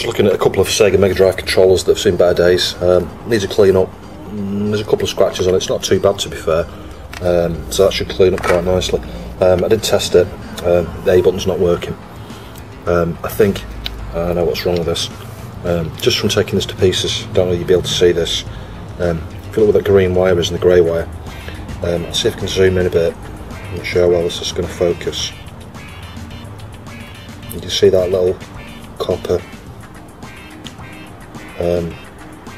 Just looking at a couple of Sega Mega Drive controllers that have seen better days. Um, needs a clean up. Mm, There's a couple of scratches on it. It's not too bad to be fair. Um, so that should clean up quite nicely. Um, I did test it. Um, the A button's not working. Um, I think I know what's wrong with this. Um, just from taking this to pieces, don't know if you'll be able to see this. If you look where that green wire is and the grey wire, I'll see if I can zoom in a bit and show how well this is going to focus. You can see that little copper. Um,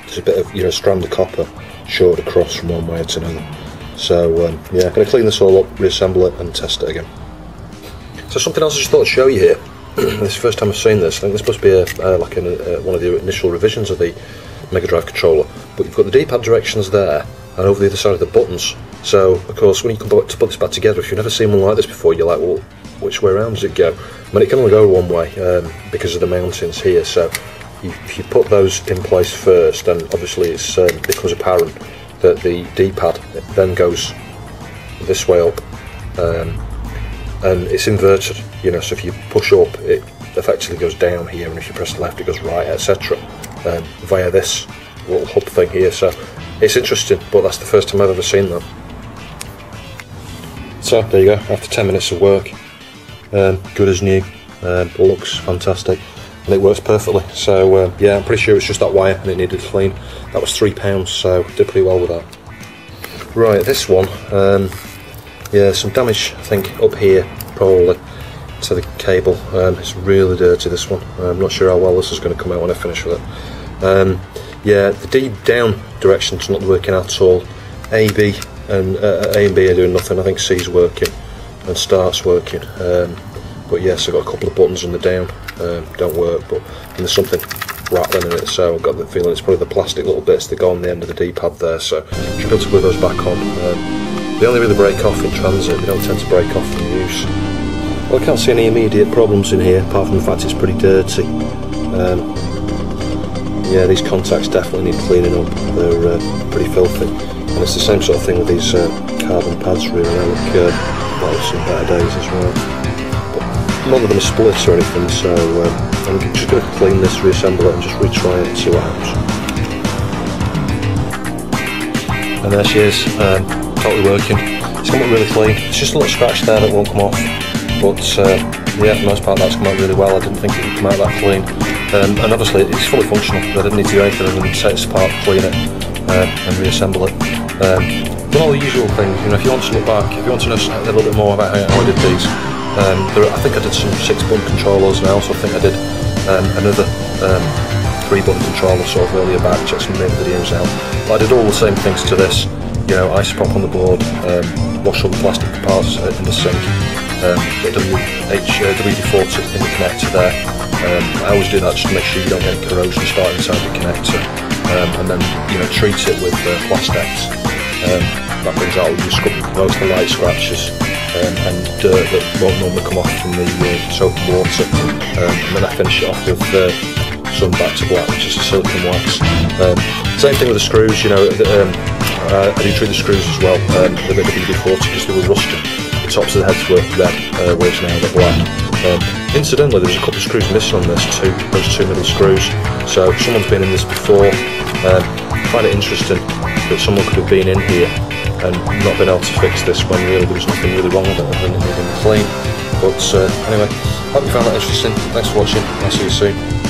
there's a bit of you know strand of copper short across from one wire to another. So um, yeah, I'm going to clean this all up, reassemble it, and test it again. So something else I just thought I'd show you here. this is the first time I've seen this. I think this must be a, uh, like an, uh, one of the initial revisions of the Mega Drive controller. But you've got the D-pad directions there, and over the other side of the buttons. So of course, when you come back to put this back together, if you've never seen one like this before, you're like, well, which way around does it go? I mean, it can only go one way um, because of the mountains here. So you, if you put those in place first, then obviously it's um, becomes apparent that the D-pad then goes this way up. Um, and it's inverted, you know. So if you push up, it effectively goes down here, and if you press left, it goes right, etc. Um, via this little hub thing here. So it's interesting, but that's the first time I've ever seen that. So there you go. After 10 minutes of work, um, good as new, um, looks fantastic, and it works perfectly. So uh, yeah, I'm pretty sure it's just that wire, and it needed clean. That was three pounds, so did pretty well with that. Right, this one. Um, yeah, some damage I think up here probably to the cable. Um, it's really dirty this one. I'm not sure how well this is going to come out when I finish with it. Um, yeah, the D down direction's not working at all. A, B, and uh, A and B are doing nothing. I think C's working and start's working. Um, but yes, I've got a couple of buttons on the down um, don't work. But there's something rattling in it, so I've got the feeling it's probably the plastic little bits that go on the end of the D-pad there. So should be able to glue those back on. Um, they only really break off in transit, they don't tend to break off in use. Well, I can't see any immediate problems in here, apart from the fact it's pretty dirty. Um, yeah, these contacts definitely need cleaning up, they're uh, pretty filthy. And it's the same sort of thing with these uh, carbon pads really, they look uh, some better days as well. Of them are split or anything, so um, I'm just going to clean this, reassemble it and just retry it and see what happens. And there she is. Um, totally working. It's come out really clean. It's just a little scratch there that won't come off. But uh, yeah, for the most part that's come out really well. I didn't think it would come out that clean. Um, and obviously it's fully functional. I didn't need to do anything other than set it apart, clean it, uh, and reassemble it. Um, all the usual things. You know, if you want to look back, if you want to know a little bit more about how I did these, um, there, I think I did some six-button controllers, and I also think I did um, another um, three-button controller sort of earlier back. Check some main videos out. But I did all the same things to this you know, isoprop on the board, um, wash all the plastic parts uh, in the sink, um, WH, uh, WD-40 in the connector there. Um, I always do that just to make sure you don't get corrosion starting inside the connector, um, and then you know treat it with uh, PlastX. Um, that brings out all the scrub, most of the light scratches um, and dirt that won't normally come off from the uh, soap and water. Um, and then I finish it off with uh, some back to black, which is silicone wax. Um, same thing with the screws, you know, um, uh, I do treat the screws as well, um, a bit of WD-40 because they were rusted. The tops of the heads were red, uh, whereas now they're black. Um, incidentally, there's a couple of screws missing on this too, those two middle screws. So someone's been in this before. Um, I find it interesting that someone could have been in here and not been able to fix this when really there was nothing really wrong with it other than it needing clean. But uh, anyway, hope you found that interesting. Thanks for watching. I'll see you soon.